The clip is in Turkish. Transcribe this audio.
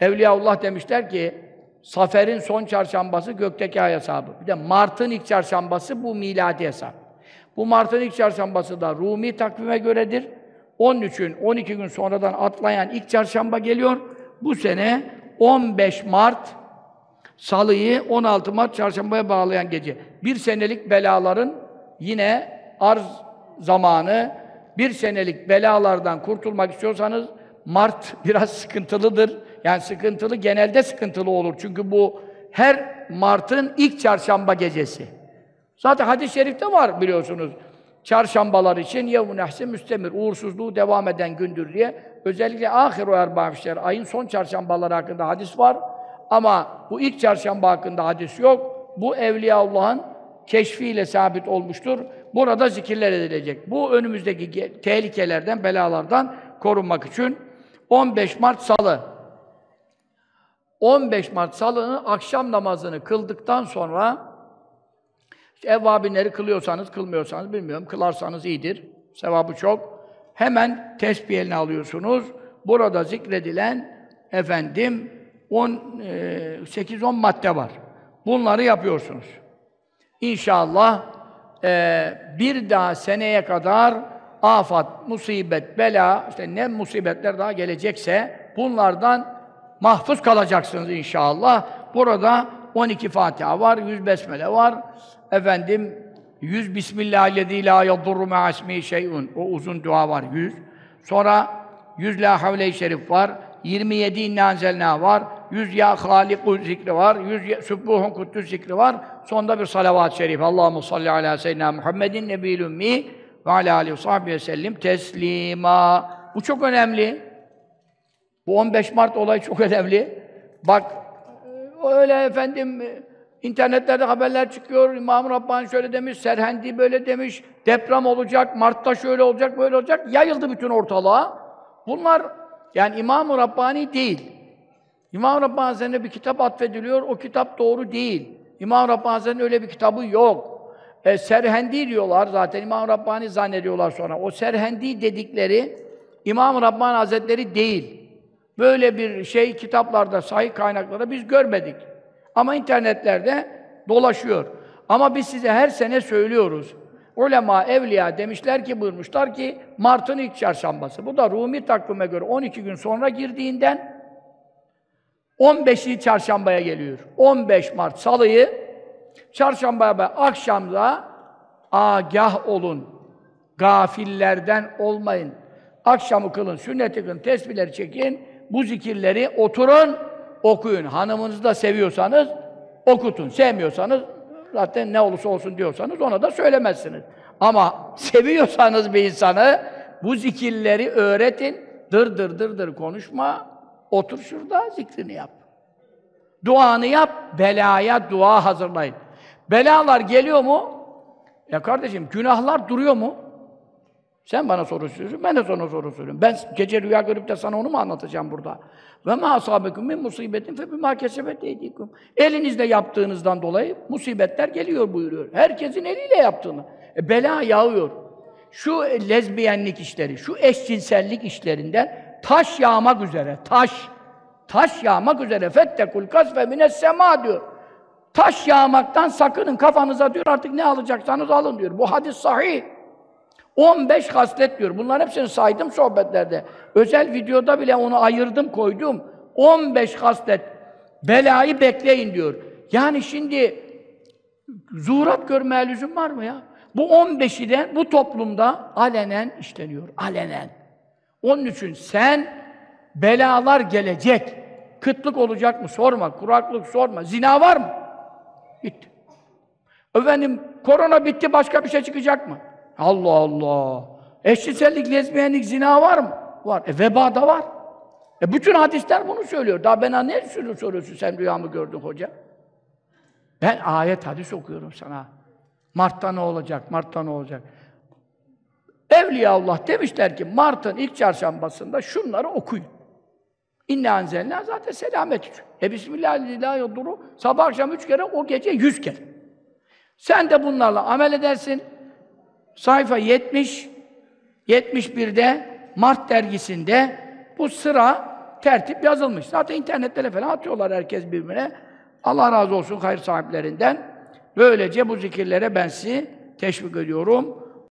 Evliyaullah demişler ki, Safer'in son çarşambası gökteki ay hesabı. Bir de Mart'ın ilk çarşambası bu miladi hesap. Bu Mart'ın ilk çarşambası da Rumi takvime göredir. Onun için 12 gün sonradan atlayan ilk çarşamba geliyor. Bu sene 15 Mart Salı'yı 16 Mart çarşambaya bağlayan gece. Bir senelik belaların yine arz zamanı, bir senelik belalardan kurtulmak istiyorsanız Mart biraz sıkıntılıdır. Yani sıkıntılı, genelde sıkıntılı olur. Çünkü bu her Mart'ın ilk çarşamba gecesi. Zaten hadis-i şerifte var biliyorsunuz. Çarşambalar için yevm nehsi müstemir, uğursuzluğu devam eden gündür diye. Özellikle ahir o erbâfişler, ayın son çarşambaları hakkında hadis var. Ama bu ilk çarşamba hakkında hadis yok. Bu Evliyaullah'ın keşfiyle sabit olmuştur. Burada zikirler edilecek. Bu önümüzdeki tehlikelerden, belalardan korunmak için 15 Mart Salı 15 Mart Salı'nın akşam namazını kıldıktan sonra işte evvabinleri kılıyorsanız, kılmıyorsanız bilmiyorum, kılarsanız iyidir. Sevabı çok. Hemen tesbih eline alıyorsunuz. Burada zikredilen efendim 8-10 madde var. Bunları yapıyorsunuz. İnşallah e, bir daha seneye kadar afat, musibet, bela, işte ne musibetler daha gelecekse bunlardan mahfuz kalacaksınız inşallah. Burada 12 Fatiha var, 100 Besmele var. Efendim 100 Bismillahirrahmanirrahim la yadurru ma'asmi şey'un. O uzun dua var 100. Sonra 100 La Havle-i Şerif var. 27 İnna Enzelna var. 100 Ya Haliku zikri var. 100 Sübbuhun Kuddüs zikri var. Sonunda bir salavat-ı şerif. Allahumme salli ala seyyidina Muhammedin nebiyil ümmi ve ala aleyhi ve sahbihi ve teslima. Bu çok önemli. Bu 15 Mart olayı çok önemli. Bak öyle efendim internetlerde haberler çıkıyor. İmam Rabbani şöyle demiş, Serhendi böyle demiş. Deprem olacak, Mart'ta şöyle olacak, böyle olacak. Yayıldı bütün ortalığa. Bunlar yani İmam-ı Rabbani değil. İmam Rabbani Hazretleri'ne bir kitap atfediliyor, o kitap doğru değil. İmam Rabbani Hazretleri'nin öyle bir kitabı yok. E, serhendi diyorlar zaten, İmam Rabbani zannediyorlar sonra. O serhendi dedikleri İmam Rabbani Hazretleri değil. Böyle bir şey kitaplarda, sahih kaynaklarda biz görmedik. Ama internetlerde dolaşıyor. Ama biz size her sene söylüyoruz. Ulema, evliya demişler ki, buyurmuşlar ki, Mart'ın ilk çarşambası. Bu da Rumi takvime göre 12 gün sonra girdiğinden 15'i çarşambaya geliyor. 15 Mart Salı'yı çarşambaya akşamda agah olun. Gafillerden olmayın. Akşamı kılın, sünneti kılın, tesbihleri çekin, bu zikirleri oturun, okuyun. Hanımınızı da seviyorsanız okutun. Sevmiyorsanız zaten ne olursa olsun diyorsanız ona da söylemezsiniz. Ama seviyorsanız bir insanı bu zikirleri öğretin. Dır dır dır dır konuşma. Otur şurada zikrini yap. Duanı yap, belaya dua hazırlayın. Belalar geliyor mu? Ya kardeşim günahlar duruyor mu? Sen bana soru soruyorsun, ben de sana soru soruyorum. Ben gece rüya görüp de sana onu mu anlatacağım burada? Ve ma asabekum min musibetin fe bima kesebet eydikum. Elinizle yaptığınızdan dolayı musibetler geliyor buyuruyor. Herkesin eliyle yaptığını. E, bela yağıyor. Şu lezbiyenlik işleri, şu eşcinsellik işlerinden taş yağmak üzere, taş. Taş yağmak üzere. Fettekul kasfe mines sema diyor. Taş yağmaktan sakının kafanıza diyor artık ne alacaksanız alın diyor. Bu hadis sahih. 15 haslet diyor. Bunların hepsini saydım sohbetlerde. Özel videoda bile onu ayırdım, koydum. 15 haslet. Belayı bekleyin diyor. Yani şimdi zuhurat görmeye lüzum var mı ya? Bu 15'i de bu toplumda alenen işleniyor. Alenen. Onun için sen belalar gelecek. Kıtlık olacak mı? Sorma. Kuraklık sorma. Zina var mı? Bitti. Efendim korona bitti başka bir şey çıkacak mı? Allah Allah! Eşcinsellik, lezbiyenlik, zina var mı? Var. E veba da var. E bütün hadisler bunu söylüyor. Daha bana ne soruyorsun sen rüyamı gördün hoca? Ben ayet hadis okuyorum sana. Mart'ta ne olacak, Mart'ta ne olacak? Evliya Allah demişler ki Mart'ın ilk çarşambasında şunları okuyun. İnne enzelna zaten selamet için. E Bismillahirrahmanirrahim. Sabah akşam üç kere, o gece yüz kere. Sen de bunlarla amel edersin. Sayfa 70, 71'de Mart dergisinde bu sıra tertip yazılmış. Zaten internetlere falan atıyorlar herkes birbirine. Allah razı olsun hayır sahiplerinden. Böylece bu zikirlere ben sizi teşvik ediyorum.